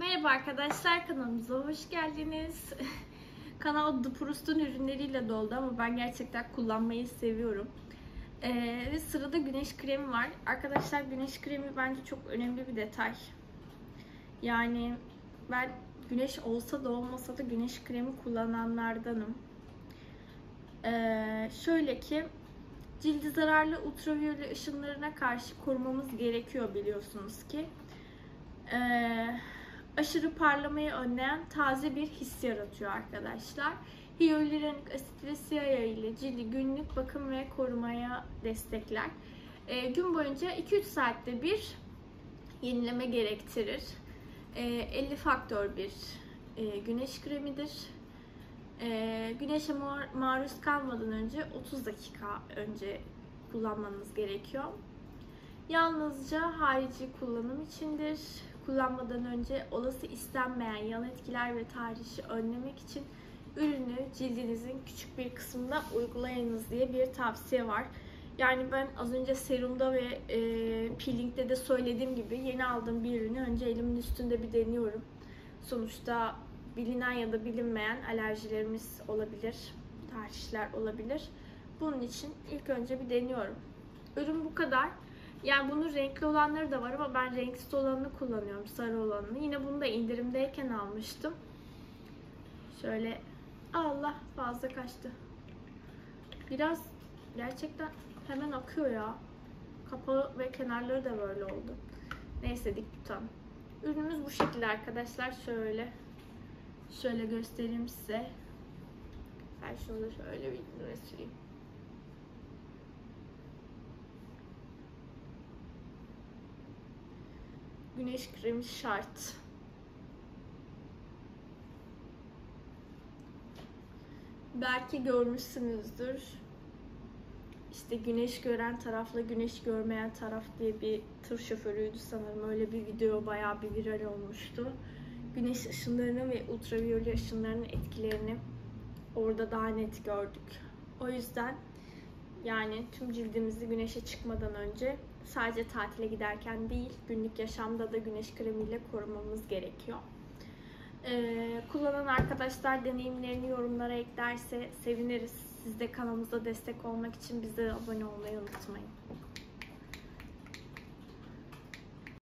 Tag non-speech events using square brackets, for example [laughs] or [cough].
Merhaba arkadaşlar kanalımıza hoş geldiniz. [laughs] Kanal The Proust'un ürünleriyle doldu ama ben gerçekten kullanmayı seviyorum. Ee, ve sırada güneş kremi var. Arkadaşlar güneş kremi bence çok önemli bir detay. Yani ben güneş olsa da olmasa da güneş kremi kullananlardanım. Ee, şöyle ki cildi zararlı ultraviyole ışınlarına karşı korumamız gerekiyor biliyorsunuz ki. Ee, aşırı parlamayı önleyen taze bir his yaratıyor arkadaşlar. Hyaluronik asit ve siyah ile cildi günlük bakım ve korumaya destekler. Ee, gün boyunca 2-3 saatte bir yenileme gerektirir. Ee, 50 faktör bir e, güneş kremidir. Ee, güneşe maruz kalmadan önce 30 dakika önce kullanmanız gerekiyor. Yalnızca harici kullanım içindir. Kullanmadan önce olası istenmeyen yan etkiler ve tahrişi önlemek için ürünü cildinizin küçük bir kısmında uygulayınız diye bir tavsiye var. Yani ben az önce serumda ve e, peelingde de söylediğim gibi yeni aldığım bir ürünü önce elimin üstünde bir deniyorum. Sonuçta bilinen ya da bilinmeyen alerjilerimiz olabilir, tahrişler olabilir. Bunun için ilk önce bir deniyorum. Ürün bu kadar. Yani bunun renkli olanları da var ama ben renksiz olanını kullanıyorum, sarı olanını. Yine bunu da indirimdeyken almıştım. Şöyle Allah fazla kaçtı. Biraz gerçekten hemen akıyor ya. Kapağı ve kenarları da böyle oldu. Neyse dik tutalım. Ürünümüz bu şekilde arkadaşlar. Şöyle şöyle göstereyim size. Ben şunu şöyle bir süreyim. Güneş kremi şart. Belki görmüşsünüzdür. İşte güneş gören tarafla güneş görmeyen taraf diye bir tır şoförüydü sanırım. Öyle bir video bayağı bir viral olmuştu. Güneş ışınlarının ve ultraviyole ışınlarının etkilerini orada daha net gördük. O yüzden yani tüm cildimizi güneşe çıkmadan önce sadece tatile giderken değil, günlük yaşamda da güneş kremiyle korumamız gerekiyor. Ee, kullanan arkadaşlar deneyimlerini yorumlara eklerse seviniriz. Siz de kanalımıza destek olmak için bize abone olmayı unutmayın.